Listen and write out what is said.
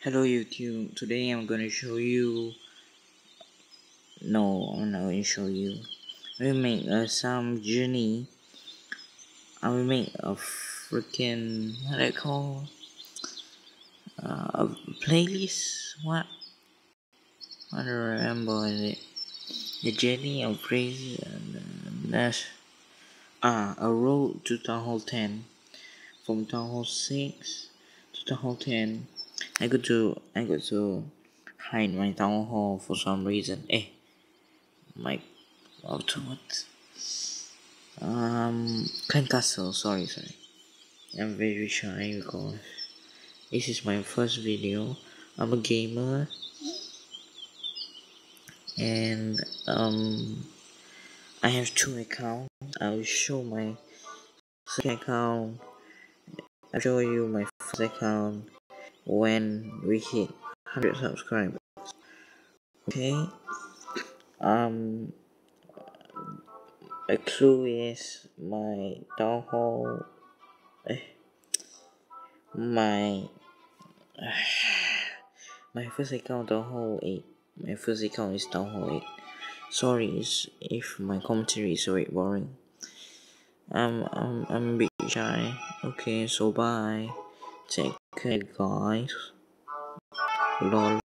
Hello YouTube, today I'm gonna show you no I'm not gonna show you. We make uh, some journey I will make a freaking what I call? Uh, a playlist? What? I don't remember is it. The journey of crazy and uh, that's ah a road to town hall 10 from town hall 6 to town hall 10 I go to I go to hide my town hall for some reason. Eh, my what what? Um, Clan Castle. Sorry, sorry. I'm very shy because this is my first video. I'm a gamer, and um, I have two accounts. I'll show my second account. I'll show you my first account when we hit 100 subscribers. Okay. Um a clue is my town hall eh, my my first account town hall 8 my first account is town hall 8 sorry if my commentary is very boring. I'm, I'm, I'm a bit shy. Okay so bye. Take Okay guys. Lol